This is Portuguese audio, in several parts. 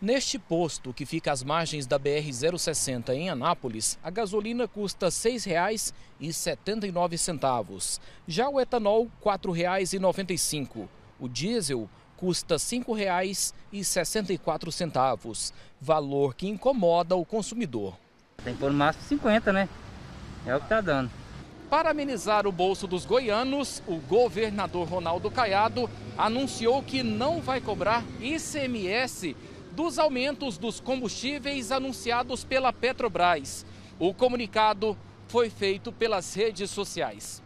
Neste posto, que fica às margens da BR-060 em Anápolis, a gasolina custa R$ 6,79. Já o etanol, R$ 4,95. O diesel custa R$ 5,64, valor que incomoda o consumidor. Tem que pôr no máximo 50, né? É o que está dando. Para amenizar o bolso dos goianos, o governador Ronaldo Caiado anunciou que não vai cobrar ICMS dos aumentos dos combustíveis anunciados pela Petrobras. O comunicado foi feito pelas redes sociais.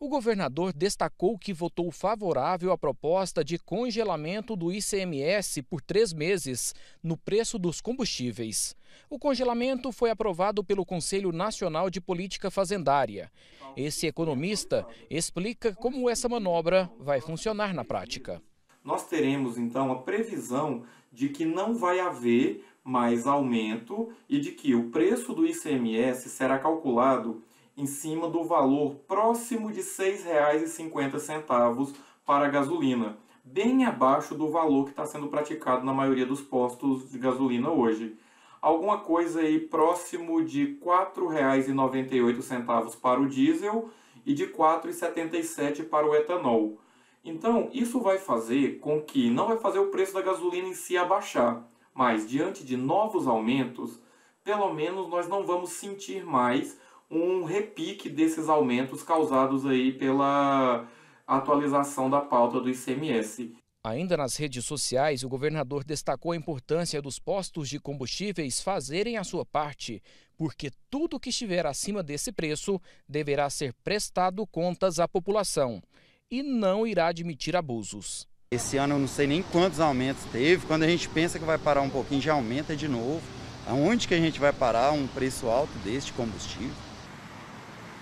O governador destacou que votou favorável à proposta de congelamento do ICMS por três meses no preço dos combustíveis. O congelamento foi aprovado pelo Conselho Nacional de Política Fazendária. Esse economista explica como essa manobra vai funcionar na prática. Nós teremos então a previsão de que não vai haver mais aumento e de que o preço do ICMS será calculado em cima do valor próximo de R$ 6,50 para a gasolina, bem abaixo do valor que está sendo praticado na maioria dos postos de gasolina hoje. Alguma coisa aí próximo de R$ 4,98 para o diesel e de R$ 4,77 para o etanol. Então, isso vai fazer com que não vai fazer o preço da gasolina em si abaixar, mas diante de novos aumentos, pelo menos nós não vamos sentir mais um repique desses aumentos causados aí pela atualização da pauta do ICMS. Ainda nas redes sociais, o governador destacou a importância dos postos de combustíveis fazerem a sua parte, porque tudo que estiver acima desse preço deverá ser prestado contas à população e não irá admitir abusos. Esse ano eu não sei nem quantos aumentos teve. Quando a gente pensa que vai parar um pouquinho, já aumenta de novo. Aonde que a gente vai parar um preço alto desse de combustível?